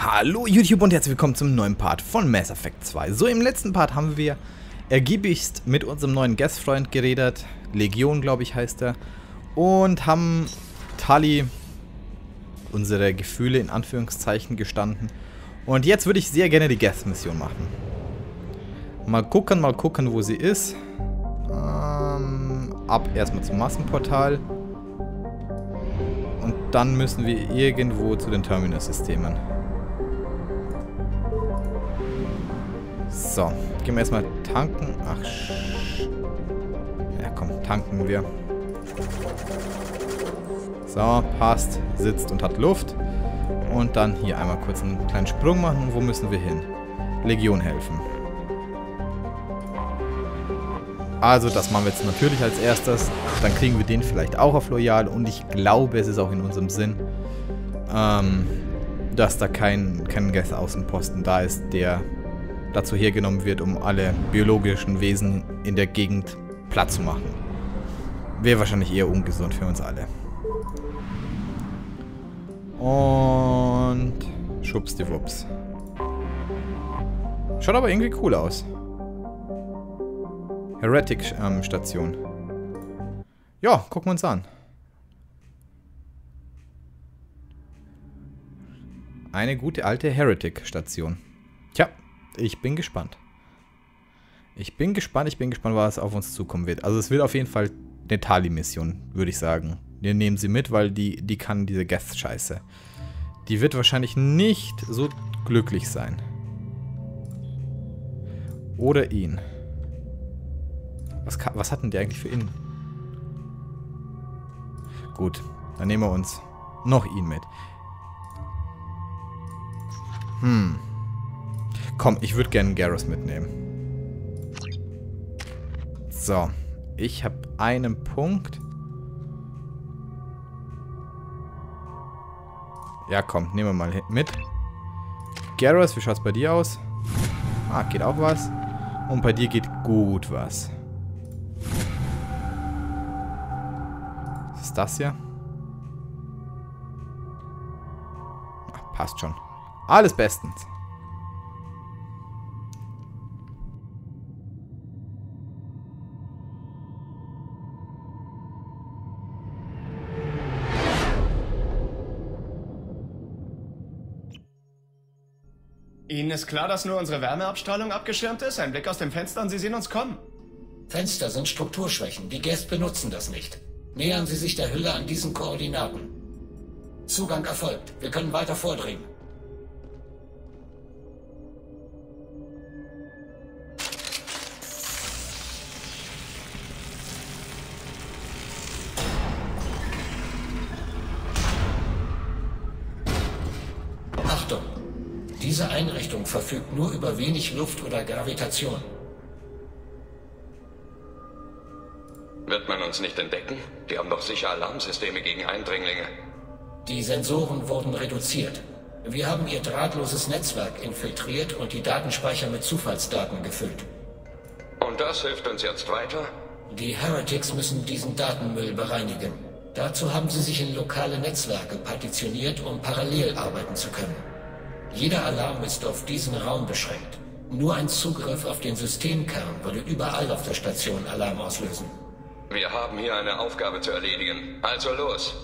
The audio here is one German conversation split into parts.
Hallo YouTube und herzlich willkommen zum neuen Part von Mass Effect 2. So, im letzten Part haben wir ergiebigst mit unserem neuen Guestfreund geredet. Legion, glaube ich, heißt er. Und haben Tali unsere Gefühle in Anführungszeichen gestanden. Und jetzt würde ich sehr gerne die Guest-Mission machen. Mal gucken, mal gucken, wo sie ist. Ähm, ab erstmal zum Massenportal. Und dann müssen wir irgendwo zu den Terminus-Systemen. So, gehen wir erstmal tanken. Ach, ja komm, tanken wir. So, passt, sitzt und hat Luft. Und dann hier einmal kurz einen kleinen Sprung machen. wo müssen wir hin? Legion helfen. Also das machen wir jetzt natürlich als erstes. Dann kriegen wir den vielleicht auch auf Loyal. Und ich glaube, es ist auch in unserem Sinn, ähm, dass da kein, kein Gäste-Außenposten da ist, der dazu hergenommen wird, um alle biologischen Wesen in der Gegend platt zu machen. Wäre wahrscheinlich eher ungesund für uns alle. Und schubsdiwups. Schaut aber irgendwie cool aus. Heretic-Station. Ähm, ja, gucken wir uns an. Eine gute alte Heretic-Station. Tja, ich bin gespannt. Ich bin gespannt, ich bin gespannt, was auf uns zukommen wird. Also es wird auf jeden Fall eine Tali-Mission, würde ich sagen. Wir nehmen sie mit, weil die, die kann diese Guest-Scheiße. Die wird wahrscheinlich nicht so glücklich sein. Oder ihn. Was, was hatten die eigentlich für ihn? Gut, dann nehmen wir uns noch ihn mit. Hm. Komm, ich würde gerne Garrus mitnehmen. So. Ich habe einen Punkt. Ja, komm, nehmen wir mal mit. Garrus, wie schaut es bei dir aus? Ah, geht auch was. Und bei dir geht gut was. Was ist das hier? Ach, passt schon. Alles bestens. Ihnen ist klar, dass nur unsere Wärmeabstrahlung abgeschirmt ist? Ein Blick aus dem Fenster und Sie sehen uns kommen. Fenster sind Strukturschwächen. Die Gäste benutzen das nicht. Nähern Sie sich der Hülle an diesen Koordinaten. Zugang erfolgt. Wir können weiter vordringen. Verfügt nur über wenig Luft oder Gravitation. Wird man uns nicht entdecken? Die haben doch sicher Alarmsysteme gegen Eindringlinge. Die Sensoren wurden reduziert. Wir haben ihr drahtloses Netzwerk infiltriert und die Datenspeicher mit Zufallsdaten gefüllt. Und das hilft uns jetzt weiter? Die Heretics müssen diesen Datenmüll bereinigen. Dazu haben sie sich in lokale Netzwerke partitioniert, um parallel arbeiten zu können. Jeder Alarm ist auf diesen Raum beschränkt. Nur ein Zugriff auf den Systemkern würde überall auf der Station Alarm auslösen. Wir haben hier eine Aufgabe zu erledigen. Also los.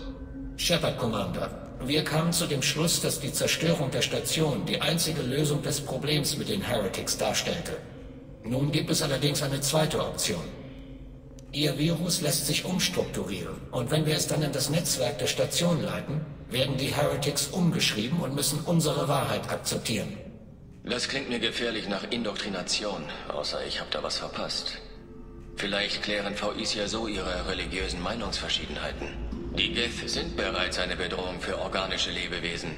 Shepard, Commander. Wir kamen zu dem Schluss, dass die Zerstörung der Station die einzige Lösung des Problems mit den Heretics darstellte. Nun gibt es allerdings eine zweite Option. Ihr Virus lässt sich umstrukturieren und wenn wir es dann in das Netzwerk der Station leiten, werden die Heretics umgeschrieben und müssen unsere Wahrheit akzeptieren. Das klingt mir gefährlich nach Indoktrination, außer ich habe da was verpasst. Vielleicht klären VIs ja so ihre religiösen Meinungsverschiedenheiten. Die Geth sind bereits eine Bedrohung für organische Lebewesen.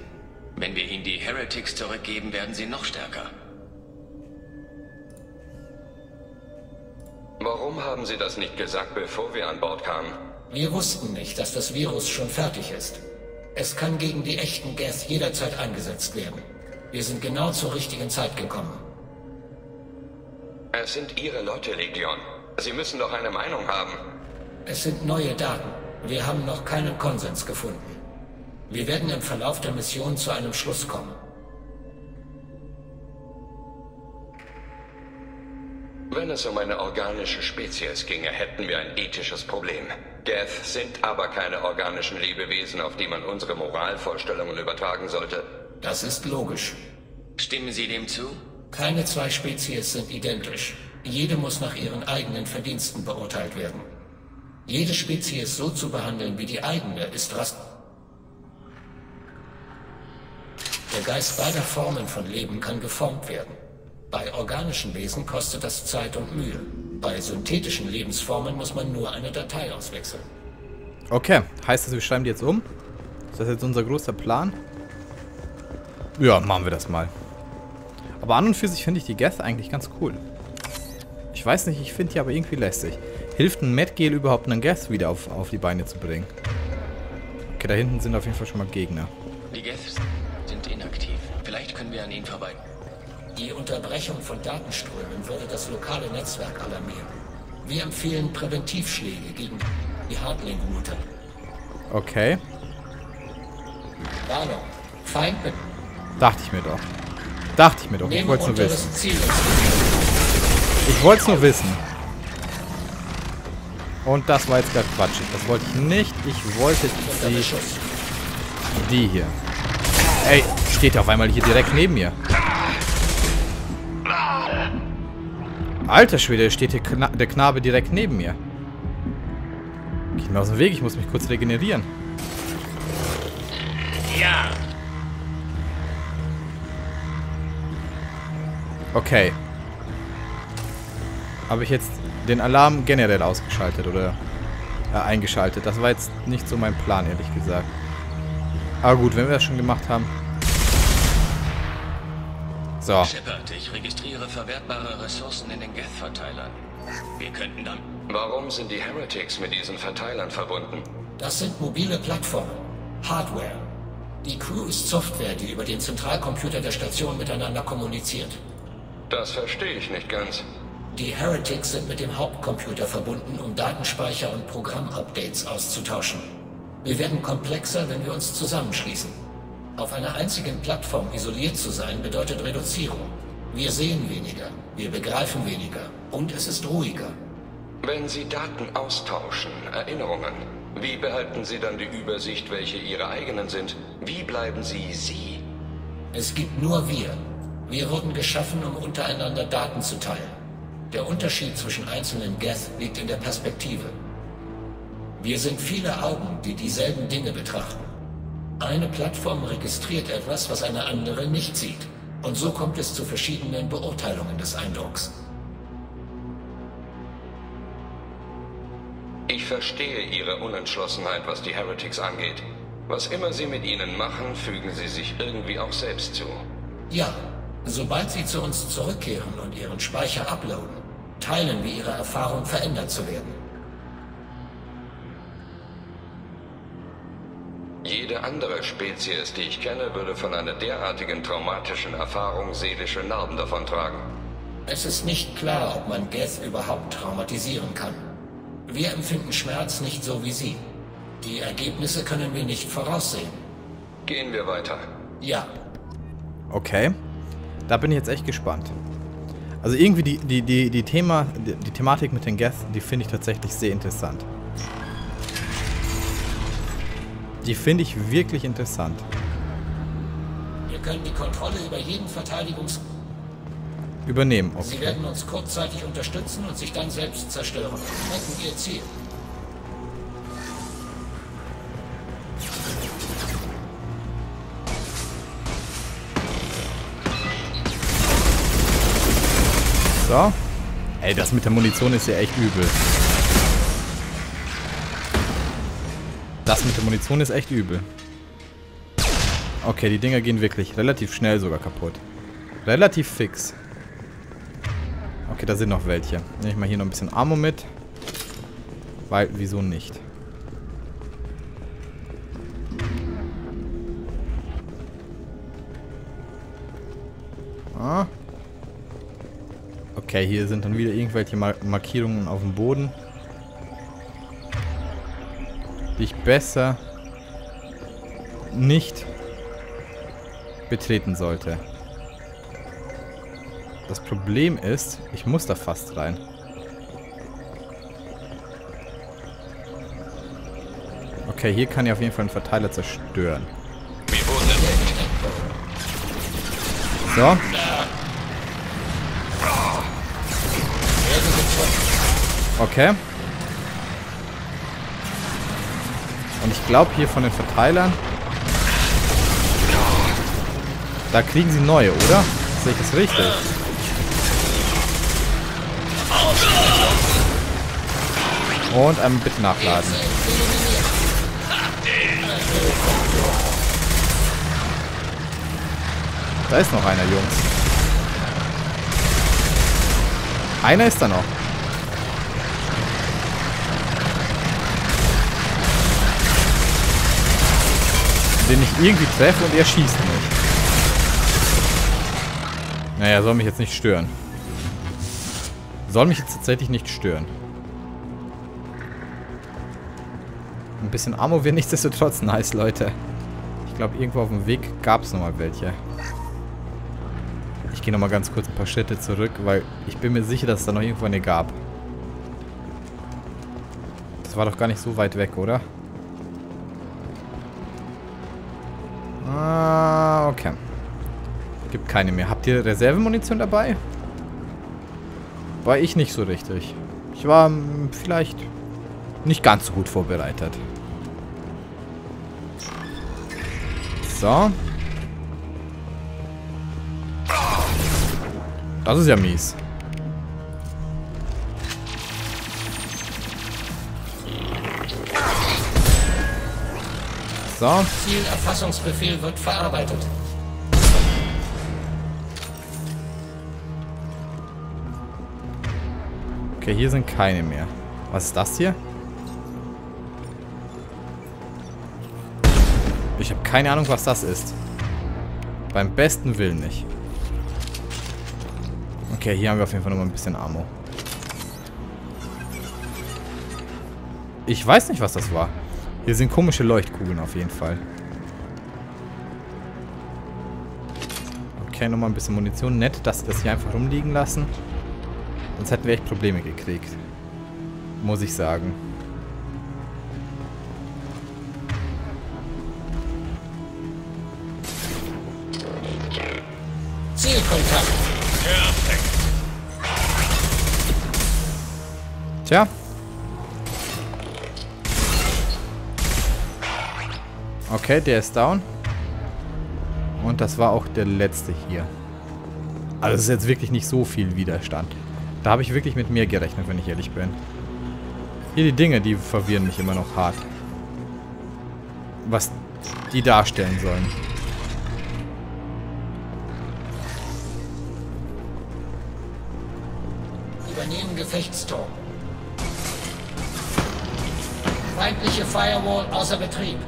Wenn wir ihnen die Heretics zurückgeben, werden sie noch stärker. Warum haben Sie das nicht gesagt, bevor wir an Bord kamen? Wir wussten nicht, dass das Virus schon fertig ist. Es kann gegen die echten Geth jederzeit eingesetzt werden. Wir sind genau zur richtigen Zeit gekommen. Es sind Ihre Leute, Legion. Sie müssen doch eine Meinung haben. Es sind neue Daten. Wir haben noch keinen Konsens gefunden. Wir werden im Verlauf der Mission zu einem Schluss kommen. Wenn es um eine organische Spezies ginge, hätten wir ein ethisches Problem. Geth sind aber keine organischen Lebewesen, auf die man unsere Moralvorstellungen übertragen sollte. Das ist logisch. Stimmen Sie dem zu? Keine zwei Spezies sind identisch. Jede muss nach ihren eigenen Verdiensten beurteilt werden. Jede Spezies so zu behandeln wie die eigene ist rast. Der Geist beider Formen von Leben kann geformt werden. Bei organischen Wesen kostet das Zeit und Mühe. Bei synthetischen Lebensformen muss man nur eine Datei auswechseln. Okay, heißt das, wir schreiben die jetzt um? Ist das jetzt unser großer Plan? Ja, machen wir das mal. Aber an und für sich finde ich die Geth eigentlich ganz cool. Ich weiß nicht, ich finde die aber irgendwie lästig. Hilft ein Medgel überhaupt einen Geth wieder auf, auf die Beine zu bringen? Okay, da hinten sind auf jeden Fall schon mal Gegner. Die Geth sind inaktiv. Vielleicht können wir an ihnen vorbei. Die Unterbrechung von Datenströmen würde das lokale Netzwerk alarmieren. Wir empfehlen Präventivschläge gegen die Hardlink-Router. Okay, Warnung. Feind mit dachte ich mir doch. Dachte ich mir doch, ich wollte es nur wissen. Ich wollte es nur wissen. Und das war jetzt gerade quatschig. Das wollte ich nicht. Ich wollte die, die hier. Ey, steht auf einmal hier direkt neben mir. Alter Schwede, steht hier Kna der Knabe direkt neben mir. Geht mir aus dem Weg, ich muss mich kurz regenerieren. Ja! Okay. Habe ich jetzt den Alarm generell ausgeschaltet oder äh, eingeschaltet? Das war jetzt nicht so mein Plan, ehrlich gesagt. Aber gut, wenn wir das schon gemacht haben. So. Shepard, ich registriere verwertbare Ressourcen in den Geth-Verteilern. Wir könnten dann... Warum sind die Heretics mit diesen Verteilern verbunden? Das sind mobile Plattformen. Hardware. Die Crew ist Software, die über den Zentralcomputer der Station miteinander kommuniziert. Das verstehe ich nicht ganz. Die Heretics sind mit dem Hauptcomputer verbunden, um Datenspeicher und Programmupdates auszutauschen. Wir werden komplexer, wenn wir uns zusammenschließen. Auf einer einzigen Plattform isoliert zu sein, bedeutet Reduzierung. Wir sehen weniger, wir begreifen weniger und es ist ruhiger. Wenn Sie Daten austauschen, Erinnerungen, wie behalten Sie dann die Übersicht, welche Ihre eigenen sind? Wie bleiben Sie Sie? Es gibt nur wir. Wir wurden geschaffen, um untereinander Daten zu teilen. Der Unterschied zwischen einzelnen Geth liegt in der Perspektive. Wir sind viele Augen, die dieselben Dinge betrachten. Eine Plattform registriert etwas, was eine andere nicht sieht. Und so kommt es zu verschiedenen Beurteilungen des Eindrucks. Ich verstehe Ihre Unentschlossenheit, was die Heretics angeht. Was immer Sie mit ihnen machen, fügen Sie sich irgendwie auch selbst zu. Ja, sobald sie zu uns zurückkehren und ihren Speicher uploaden, teilen wir ihre Erfahrung, verändert zu werden. Jede andere Spezies, die ich kenne, würde von einer derartigen traumatischen Erfahrung seelische Narben davontragen. Es ist nicht klar, ob man Geth überhaupt traumatisieren kann. Wir empfinden Schmerz nicht so wie Sie. Die Ergebnisse können wir nicht voraussehen. Gehen wir weiter. Ja, Okay. Da bin ich jetzt echt gespannt. Also irgendwie die, die, die, die, Thema, die, die Thematik mit den Gästen, die finde ich tatsächlich sehr interessant. Die finde ich wirklich interessant. wir können die Kontrolle über jeden Verteidigungs... Übernehmen, Sie okay. werden uns kurzzeitig unterstützen und sich dann selbst zerstören. Retten Ihr Ziel. So. Ey, das mit der Munition ist ja echt übel. Das mit der Munition ist echt übel. Okay, die Dinger gehen wirklich relativ schnell sogar kaputt. Relativ fix. Okay, da sind noch welche. Nehme ich mal hier noch ein bisschen Ammo mit. Weil, wieso nicht? Ah. Okay, hier sind dann wieder irgendwelche Mar Markierungen auf dem Boden. Die ich besser nicht betreten sollte. Das Problem ist, ich muss da fast rein. Okay, hier kann ich auf jeden Fall einen Verteiler zerstören. So. Okay. Und ich glaube hier von den Verteilern... Da kriegen sie neue, oder? Sehe ich das richtig? Und ähm, bitte nachladen. Da ist noch einer, Jungs. Einer ist da noch. Den ich irgendwie treffe und er schießt nicht. Naja, soll mich jetzt nicht stören. Soll mich jetzt tatsächlich nicht stören. Ein bisschen Ammo wäre nichtsdestotrotz nice, Leute. Ich glaube, irgendwo auf dem Weg gab es nochmal welche. Ich gehe nochmal ganz kurz ein paar Schritte zurück, weil ich bin mir sicher, dass es da noch irgendwo eine gab. Das war doch gar nicht so weit weg, oder? Okay. Gibt keine mehr. Habt ihr Reservemunition dabei? War ich nicht so richtig. Ich war hm, vielleicht nicht ganz so gut vorbereitet. So. Das ist ja mies. So. Zielerfassungsbefehl wird verarbeitet. Okay, hier sind keine mehr. Was ist das hier? Ich habe keine Ahnung, was das ist. Beim besten Willen nicht. Okay, hier haben wir auf jeden Fall nochmal ein bisschen Ammo. Ich weiß nicht, was das war. Hier sind komische Leuchtkugeln auf jeden Fall. Okay, nochmal ein bisschen Munition. Nett, dass sie das hier einfach rumliegen lassen. Sonst hätten wir echt Probleme gekriegt. Muss ich sagen. Zielkontakt. Tja. Okay, der ist down. Und das war auch der letzte hier. Also es ist jetzt wirklich nicht so viel Widerstand. Da habe ich wirklich mit mehr gerechnet, wenn ich ehrlich bin. Hier die Dinge, die verwirren mich immer noch hart. Was die darstellen sollen. Übernehmen Gefechtsturm. Feindliche Firewall außer Betrieb.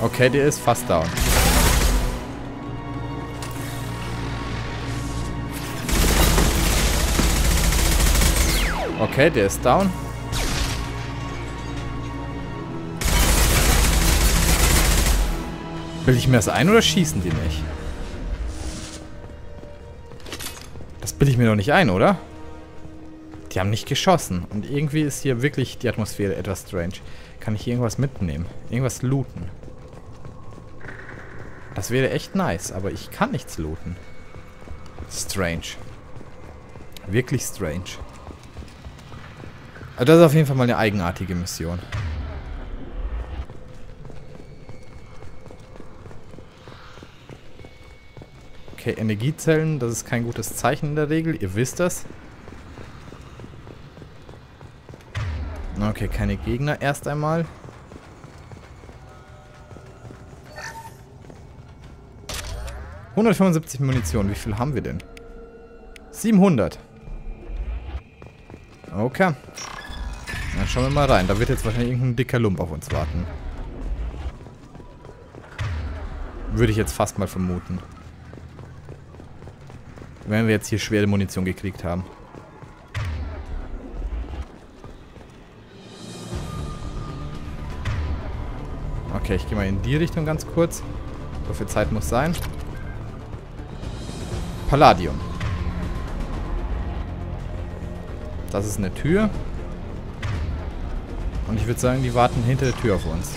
Okay, der ist fast down. Okay, der ist down. Will ich mir das ein oder schießen die nicht? Das bilde ich mir doch nicht ein, oder? Die haben nicht geschossen. Und irgendwie ist hier wirklich die Atmosphäre etwas strange. Kann ich hier irgendwas mitnehmen? Irgendwas looten? Das wäre echt nice, aber ich kann nichts looten. Strange. Wirklich strange. Also das ist auf jeden Fall mal eine eigenartige Mission. Okay, Energiezellen, das ist kein gutes Zeichen in der Regel. Ihr wisst das. Okay, keine Gegner erst einmal. ...175 Munition. Wie viel haben wir denn? 700. Okay. Dann schauen wir mal rein. Da wird jetzt wahrscheinlich irgendein dicker Lump auf uns warten. Würde ich jetzt fast mal vermuten. Wenn wir jetzt hier schwere Munition gekriegt haben. Okay, ich gehe mal in die Richtung ganz kurz. So viel Zeit muss sein. Palladium. Das ist eine Tür. Und ich würde sagen, die warten hinter der Tür auf uns.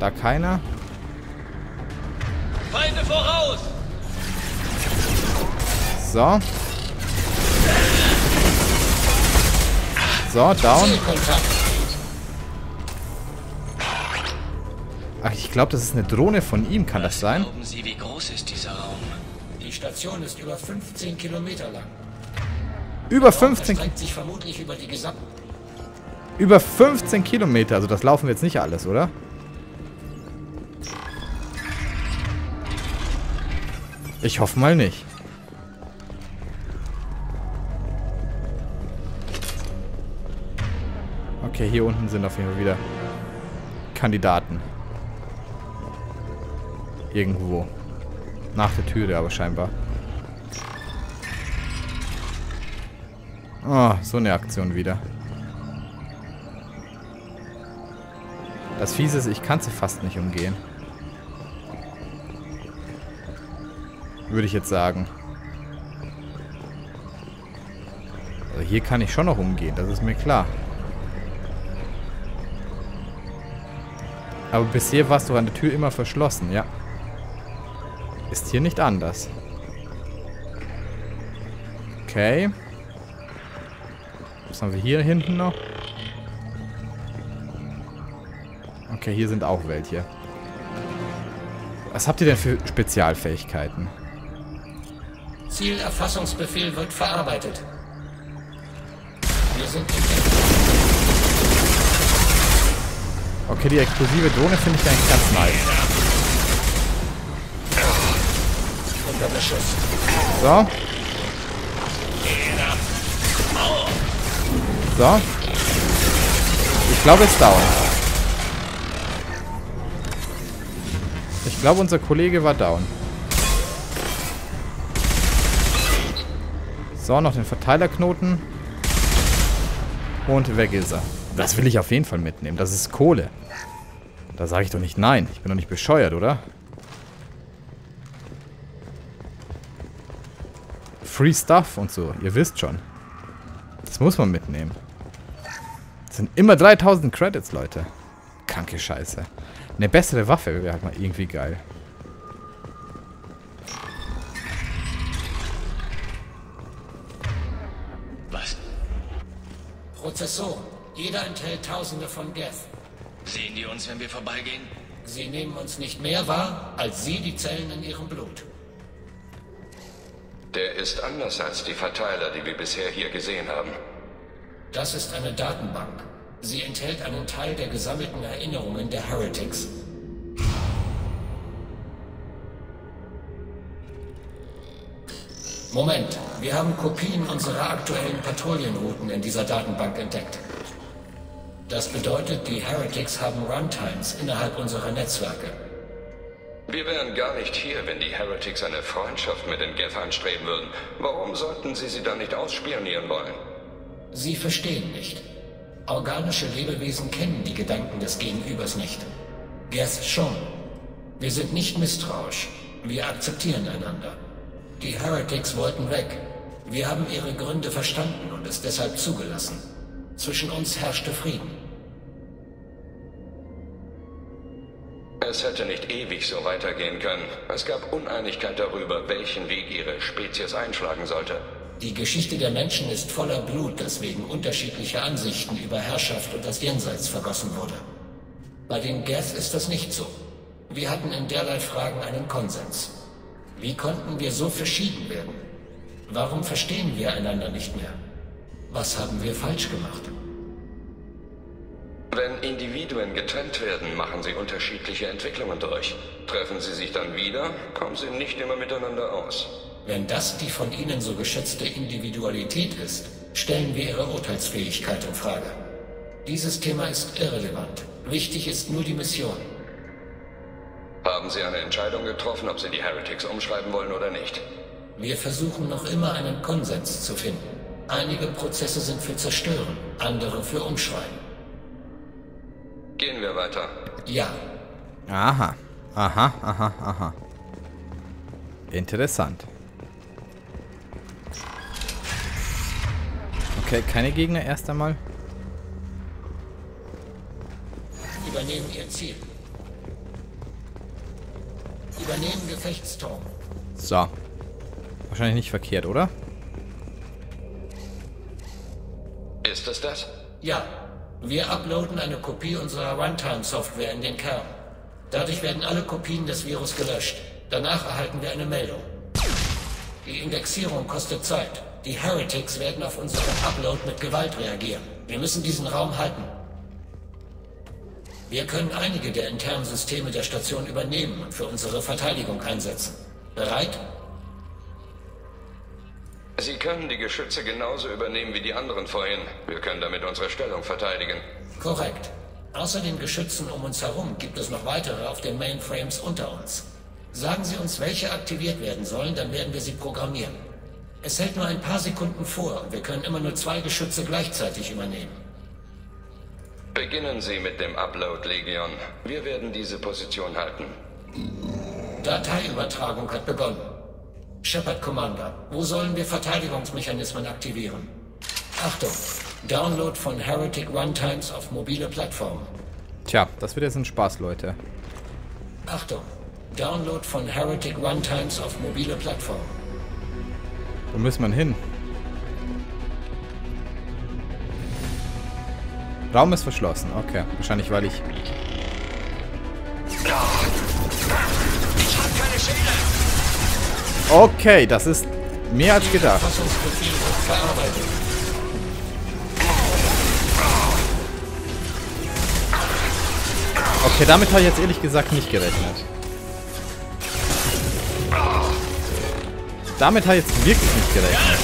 Da keiner. Feinde voraus! So. So, down. Ach, ich glaube, das ist eine Drohne von ihm. Kann das sein? Glauben Sie, wie groß ist dieser Raum? Die Station ist über 15 Kilometer lang. Über Das 15, erstreckt sich vermutlich über die gesamte... über 15 Kilometer. Also das laufen wir jetzt nicht alles, oder? Ich hoffe mal nicht. Okay, hier unten sind auf jeden Fall wieder Kandidaten. Irgendwo. Nach der Türe aber scheinbar. Oh, so eine Aktion wieder. Das Fiese ist, ich kann sie fast nicht umgehen. Würde ich jetzt sagen. Also hier kann ich schon noch umgehen, das ist mir klar. Aber bisher warst du an der Tür immer verschlossen, ja. Ist hier nicht anders. Okay. Was haben wir hier hinten noch? Okay, hier sind auch welche. Was habt ihr denn für Spezialfähigkeiten? Zielerfassungsbefehl wird verarbeitet. Wir sind im Okay, die explosive Drohne finde ich eigentlich ganz nice. So. So. Ich glaube, es down. Ich glaube, unser Kollege war down. So, noch den Verteilerknoten. Und weg ist er. Das will ich auf jeden Fall mitnehmen. Das ist Kohle. Da sage ich doch nicht nein. Ich bin doch nicht bescheuert, oder? Free Stuff und so. Ihr wisst schon. Das muss man mitnehmen. Das sind immer 3000 Credits, Leute. Kranke Scheiße. Eine bessere Waffe wäre halt mal irgendwie geil. Was? Prozessoren. Jeder enthält Tausende von Geth. Sehen die uns, wenn wir vorbeigehen? Sie nehmen uns nicht mehr wahr, als Sie die Zellen in Ihrem Blut. Der ist anders als die Verteiler, die wir bisher hier gesehen haben. Das ist eine Datenbank. Sie enthält einen Teil der gesammelten Erinnerungen der Heretics. Moment, wir haben Kopien unserer aktuellen Patrouillenrouten in dieser Datenbank entdeckt. Das bedeutet, die Heretics haben Runtimes innerhalb unserer Netzwerke. Wir wären gar nicht hier, wenn die Heretics eine Freundschaft mit den Geth anstreben würden. Warum sollten sie sie dann nicht ausspionieren wollen? Sie verstehen nicht. Organische Lebewesen kennen die Gedanken des Gegenübers nicht. Geth schon. Wir sind nicht misstrauisch. Wir akzeptieren einander. Die Heretics wollten weg. Wir haben ihre Gründe verstanden und es deshalb zugelassen. Zwischen uns herrschte Frieden. Es hätte nicht ewig so weitergehen können. Es gab Uneinigkeit darüber, welchen Weg ihre Spezies einschlagen sollte. Die Geschichte der Menschen ist voller Blut, das wegen unterschiedlicher Ansichten über Herrschaft und das Jenseits vergossen wurde. Bei den Geth ist das nicht so. Wir hatten in derlei Fragen einen Konsens. Wie konnten wir so verschieden werden? Warum verstehen wir einander nicht mehr? Was haben wir falsch gemacht? Wenn Individuen getrennt werden, machen sie unterschiedliche Entwicklungen durch. Treffen sie sich dann wieder, kommen sie nicht immer miteinander aus. Wenn das die von Ihnen so geschätzte Individualität ist, stellen wir Ihre Urteilsfähigkeit in Frage. Dieses Thema ist irrelevant. Wichtig ist nur die Mission. Haben Sie eine Entscheidung getroffen, ob Sie die Heretics umschreiben wollen oder nicht? Wir versuchen noch immer einen Konsens zu finden. Einige Prozesse sind für Zerstören, andere für Umschreiben. Gehen wir weiter. Ja. Aha. Aha, aha, aha. Interessant. Okay, keine Gegner erst einmal. Übernehmen Ihr Ziel. Übernehmen Gefechtsturm. So. Wahrscheinlich nicht verkehrt, oder? Ist es das? Ja. Wir uploaden eine Kopie unserer Runtime-Software in den Kern. Dadurch werden alle Kopien des Virus gelöscht. Danach erhalten wir eine Meldung. Die Indexierung kostet Zeit. Die Heretics werden auf unseren Upload mit Gewalt reagieren. Wir müssen diesen Raum halten. Wir können einige der internen Systeme der Station übernehmen und für unsere Verteidigung einsetzen. Bereit? Sie können die Geschütze genauso übernehmen wie die anderen vorhin. Wir können damit unsere Stellung verteidigen. Korrekt. Außer den Geschützen um uns herum gibt es noch weitere auf den Mainframes unter uns. Sagen Sie uns, welche aktiviert werden sollen, dann werden wir sie programmieren. Es hält nur ein paar Sekunden vor und wir können immer nur zwei Geschütze gleichzeitig übernehmen. Beginnen Sie mit dem Upload, Legion. Wir werden diese Position halten. Dateiübertragung hat begonnen. Shepard Commander, wo sollen wir Verteidigungsmechanismen aktivieren? Achtung! Download von Heretic Runtimes auf mobile Plattformen. Tja, das wird jetzt ein Spaß, Leute. Achtung! Download von Heretic Runtimes auf mobile Plattformen. Wo muss man hin? Raum ist verschlossen. Okay, wahrscheinlich weil ich... Okay, das ist mehr als gedacht. Okay, damit habe ich jetzt ehrlich gesagt nicht gerechnet. Damit habe ich jetzt wirklich nicht gerechnet.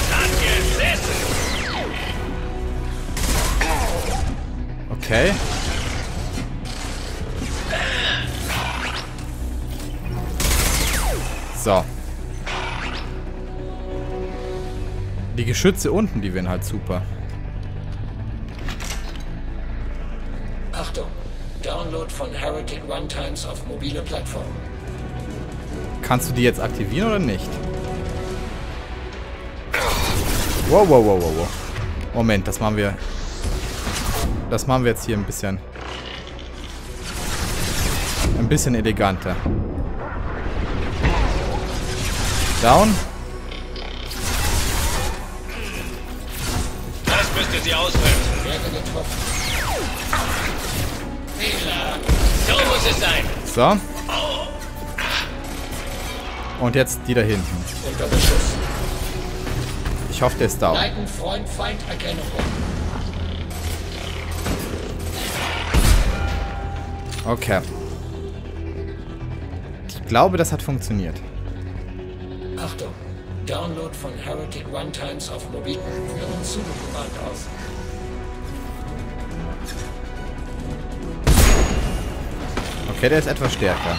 Okay. So. Die Geschütze unten, die wären halt super. Achtung! Download von Heretic Runtimes auf mobile Plattformen. Kannst du die jetzt aktivieren oder nicht? Wow, wow, wow, wow, wow. Moment, das machen wir... Das machen wir jetzt hier ein bisschen... Ein bisschen eleganter. Down. So. Und jetzt die da hinten. Ich hoffe, der ist Freund Feind Erkennung. Okay. Ich glaube, das hat funktioniert. Achtung! Download von Heretic Runtimes auf mobil. Führen Zulu-Command aus. Okay, der ist etwas stärker.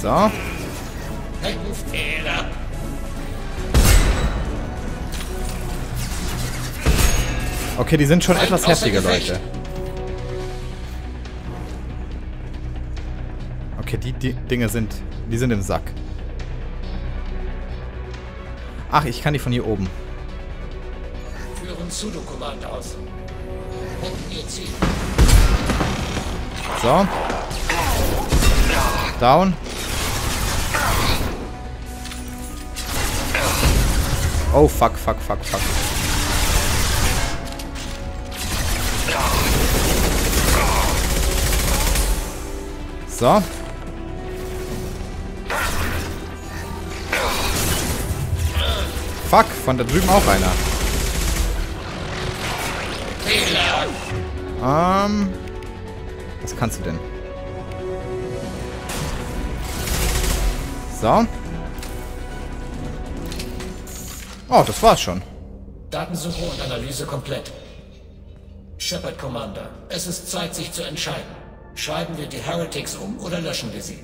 So. Okay, die sind schon etwas heftiger. Leute. Okay, die, die Dinge sind... Die sind im Sack. Ach, ich kann die von hier oben. Führen Zulu-Command aus. So. Down. Oh, fuck, fuck, fuck, fuck. So. Fuck, von da drüben auch einer. Ähm. Was kannst du denn? So. Oh, das war's schon. Datensuche und Analyse komplett. Shepard Commander, es ist Zeit, sich zu entscheiden. Schreiben wir die Heretics um oder löschen wir sie?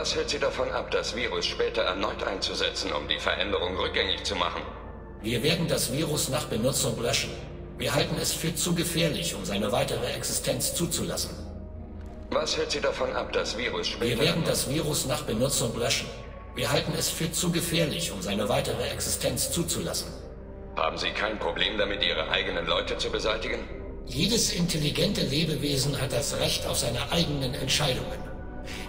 Was hält Sie davon ab, das Virus später erneut einzusetzen, um die Veränderung rückgängig zu machen? Wir werden das Virus nach Benutzung löschen. Wir halten es für zu gefährlich, um seine weitere Existenz zuzulassen. Was hält Sie davon ab, das Virus Wir später... werden das Virus nach Benutzung löschen. Wir halten es für zu gefährlich, um seine weitere Existenz zuzulassen. Haben Sie kein Problem damit, Ihre eigenen Leute zu beseitigen? Jedes intelligente Lebewesen hat das Recht auf seine eigenen Entscheidungen.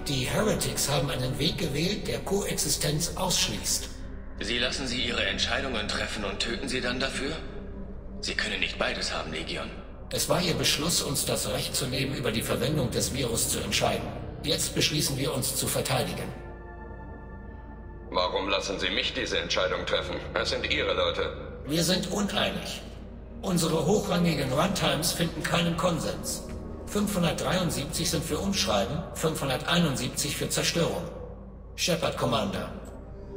Die Heretics haben einen Weg gewählt, der Koexistenz ausschließt. Sie lassen sie ihre Entscheidungen treffen und töten sie dann dafür? Sie können nicht beides haben, Legion. Es war ihr Beschluss, uns das Recht zu nehmen, über die Verwendung des Virus zu entscheiden. Jetzt beschließen wir uns zu verteidigen. Warum lassen Sie mich diese Entscheidung treffen? Es sind Ihre Leute. Wir sind uneinig. Unsere hochrangigen Runtimes finden keinen Konsens. 573 sind für Umschreiben, 571 für Zerstörung. Shepard Commander,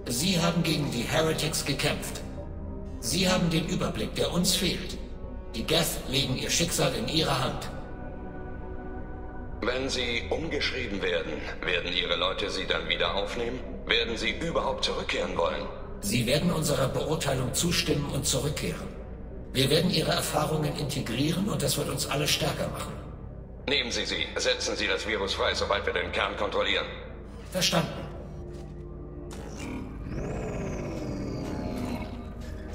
Sie haben gegen die Heretics gekämpft. Sie haben den Überblick, der uns fehlt. Die Geth legen ihr Schicksal in Ihre Hand. Wenn Sie umgeschrieben werden, werden Ihre Leute Sie dann wieder aufnehmen? Werden Sie überhaupt zurückkehren wollen? Sie werden unserer Beurteilung zustimmen und zurückkehren. Wir werden Ihre Erfahrungen integrieren und das wird uns alle stärker machen. Nehmen Sie sie. Setzen Sie das Virus frei, sobald wir den Kern kontrollieren. Verstanden.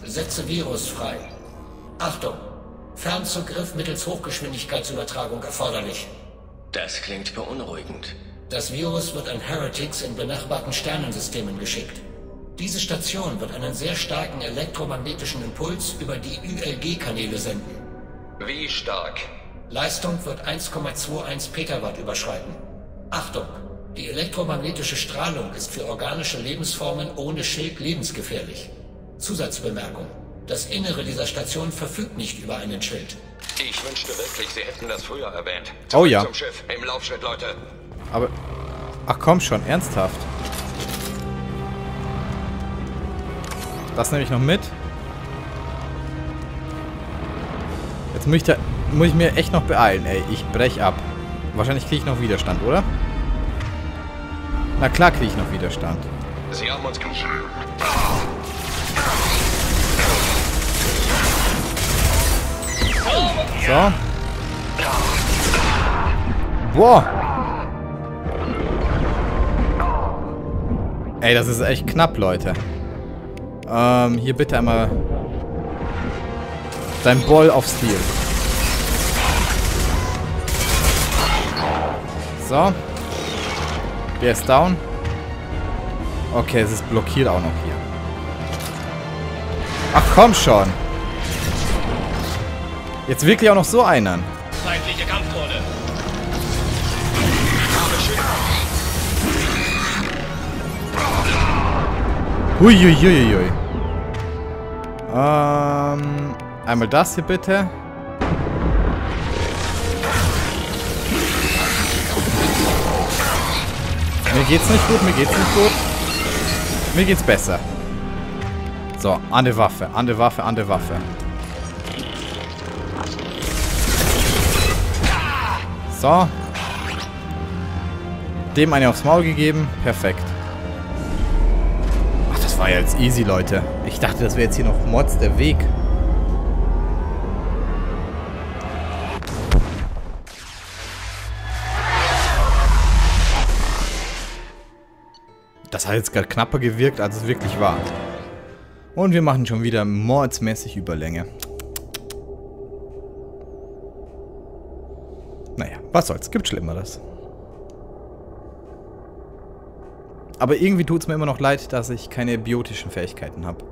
Setze Virus frei. Achtung! Fernzugriff mittels Hochgeschwindigkeitsübertragung erforderlich. Das klingt beunruhigend. Das Virus wird an Heretics in benachbarten Sternensystemen geschickt. Diese Station wird einen sehr starken elektromagnetischen Impuls über die ULG-Kanäle senden. Wie stark? Leistung wird 1,21 Petawatt überschreiten. Achtung! Die elektromagnetische Strahlung ist für organische Lebensformen ohne Schild lebensgefährlich. Zusatzbemerkung. Das Innere dieser Station verfügt nicht über einen Schild. Ich wünschte wirklich, Sie hätten das früher erwähnt. Oh ja. Zum Schiff. Im Laufschritt, Leute. Aber. Ach komm schon, ernsthaft. Das nehme ich noch mit. Jetzt muss ich, da, muss ich mir echt noch beeilen, ey. Ich brech ab. Wahrscheinlich kriege ich noch Widerstand, oder? Na klar kriege ich noch Widerstand. Sie haben uns. So. Boah. Ey, das ist echt knapp, Leute. Ähm, hier bitte einmal dein Ball of Steel. So. Der ist down. Okay, es ist blockiert auch noch hier. Ach komm schon. Jetzt wirklich auch noch so einen. Feindliche Kampfdrohne. Huiuiuiui. Ähm, einmal das hier bitte. Mir geht's nicht gut, mir geht's nicht gut. Mir geht's besser. So, an der Waffe, an der Waffe, an der Waffe. So. Dem eine aufs Maul gegeben. Perfekt. Ach, das war ja jetzt easy, Leute. Ich dachte, das wäre jetzt hier noch Mods der Weg. Das hat jetzt gerade knapper gewirkt, als es wirklich war. Und wir machen schon wieder mordsmäßig Überlänge. Naja, was soll's. Gibt Schlimmeres. Aber irgendwie tut's mir immer noch leid, dass ich keine biotischen Fähigkeiten habe.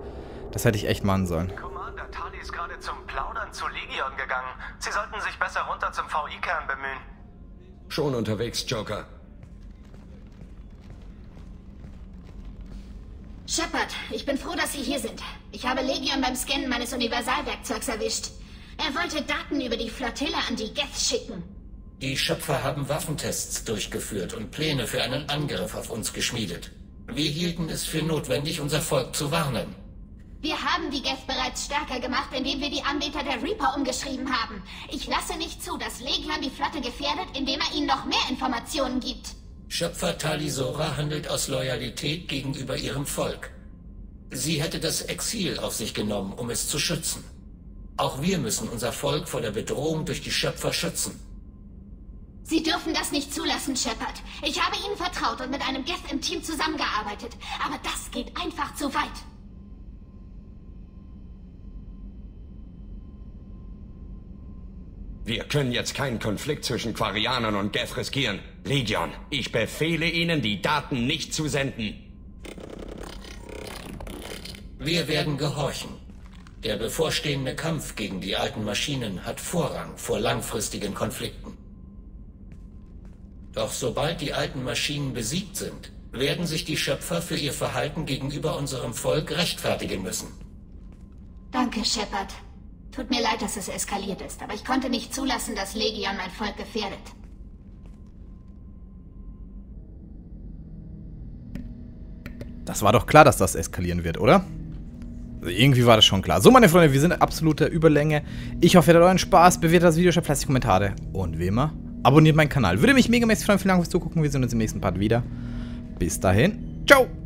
Das hätte ich echt machen sollen. Commander, Tali ist gerade zum Plaudern zu Legion gegangen. Sie sollten sich besser runter zum VI-Kern bemühen. Schon unterwegs, Joker. Shepard, ich bin froh, dass Sie hier sind. Ich habe Legion beim Scannen meines Universalwerkzeugs erwischt. Er wollte Daten über die Flottille an die Geth schicken. Die Schöpfer haben Waffentests durchgeführt und Pläne für einen Angriff auf uns geschmiedet. Wir hielten es für notwendig, unser Volk zu warnen. Wir haben die Geth bereits stärker gemacht, indem wir die Anbeter der Reaper umgeschrieben haben. Ich lasse nicht zu, dass Legion die Flotte gefährdet, indem er ihnen noch mehr Informationen gibt. Schöpfer Talisora handelt aus Loyalität gegenüber ihrem Volk. Sie hätte das Exil auf sich genommen, um es zu schützen. Auch wir müssen unser Volk vor der Bedrohung durch die Schöpfer schützen. Sie dürfen das nicht zulassen, Shepard. Ich habe Ihnen vertraut und mit einem Geth im Team zusammengearbeitet. Aber das geht einfach zu weit. Wir können jetzt keinen Konflikt zwischen Quarianern und Geth riskieren. Legion, ich befehle Ihnen, die Daten nicht zu senden. Wir werden gehorchen. Der bevorstehende Kampf gegen die alten Maschinen hat Vorrang vor langfristigen Konflikten. Doch sobald die alten Maschinen besiegt sind, werden sich die Schöpfer für ihr Verhalten gegenüber unserem Volk rechtfertigen müssen. Danke, Shepard. Tut mir leid, dass es eskaliert ist, aber ich konnte nicht zulassen, dass Legion mein Volk gefährdet. Das war doch klar, dass das eskalieren wird, oder? Irgendwie war das schon klar. So, meine Freunde, wir sind in absoluter Überlänge. Ich hoffe, ihr hattet euren Spaß. Bewertet das Video, schreibt fleißig Kommentare. Und wie immer, abonniert meinen Kanal. Würde mich mega mäßig freuen. Vielen Dank fürs Zugucken. Wir sehen uns im nächsten Part wieder. Bis dahin. Ciao.